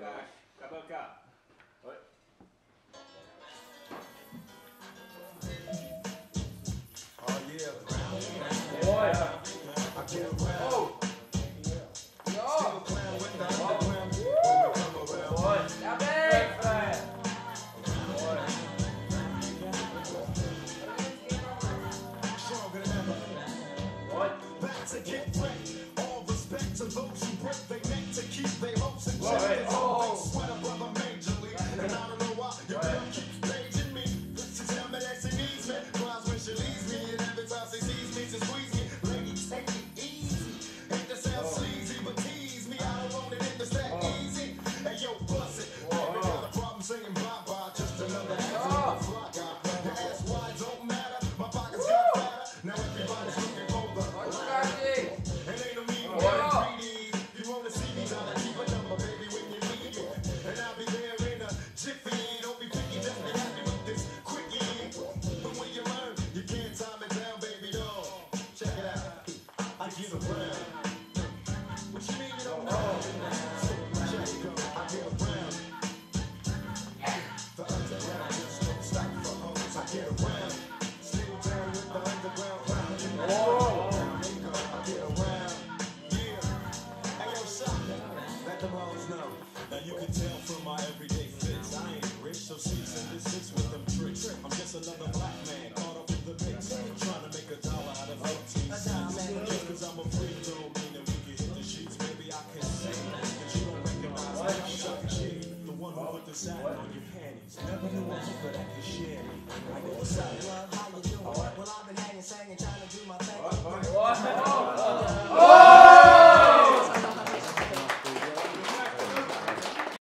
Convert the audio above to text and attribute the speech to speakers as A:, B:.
A: cash. Kabelka. Ouais.
B: Oh yeah. Get around.
A: Oh.
B: Still clown with the underground. You
C: from my everyday fits. I ain't rich, so cease and desist with them tricks. I'm just another black man caught up in the mix. Trying to make a dollar out of 15 cents. Just cause I'm a freak don't mean that we can hit the sheets. Maybe I can sing, but you don't recognize me. I'm Chuck G, the one who put the satin on your panties. Never knew I was but I can share me. I go, what's up?
D: How you doing? Well, I've been hanging, singing, trying to do my thing.